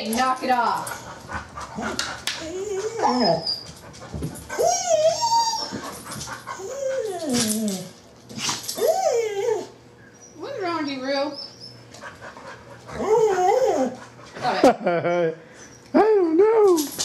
Hey, knock it off. What's wrong you, Rue? I don't know.